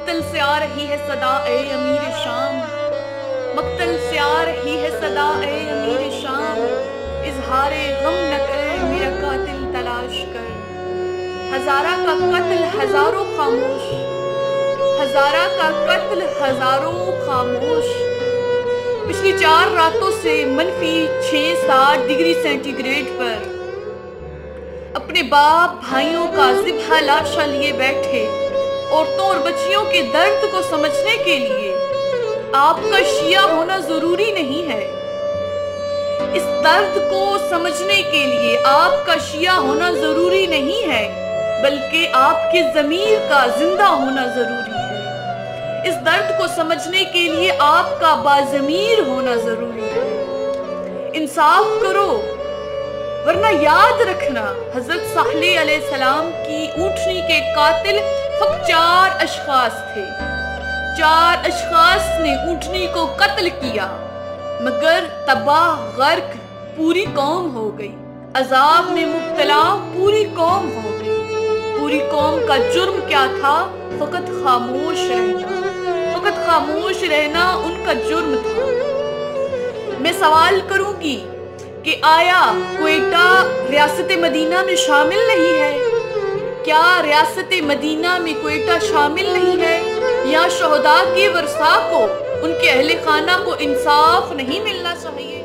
मक्तल से आ रही है सदा, ए अमीर शाम। मक्तल से आ रही है सदा, ए अमीर शाम। इजहार गम न कर, मेरा कातिल तलाश कर। हजारा का कत्ल हज़ारों खामोश। हजारा का कत्ल हज़ारों खामोश। पिछली चार रातों से मनफी छह सात डिग्री सेंटीग्रेड पर। अपने बाप भाइयों का जिबहा लाशा लिए बैठे। औरतों और बच्चियों के दर्द को समझने के लिए आपका शिया होना ज़रूरी नहीं है। इस दर्द को समझने के लिए आपका शिया होना ज़रूरी नहीं है, बल्कि आपके जमीर का ज़िंदा होना ज़रूरी है। इस दर्द को समझने के लिए आपका बाजमीर होना ज़रूरी है। इंसाफ करो, वरना याद रखना, हज़रत साहले सलाम की ऊँटनी के कातिल फक चार अशखास थे। चार अशखास ने ऊँटनी को कत्ल किया, मगर तबाह, गर्क पूरी कौम हो गई। अजाब में मुब्तला पूरी कौम हो गई। पूरी कौम का जुर्म क्या था? फकत खामोश रहना। फकत खामोश रहना उनका जुर्म था। मैं सवाल करूँगी कि आया कोयटा रियासत मदीना में शामिल नहीं है? क्या रियासत मदीना में कोयटा शामिल नहीं है। या शहदा की वर्षा को, उनके अहल खाना को इंसाफ नहीं मिलना चाहिए।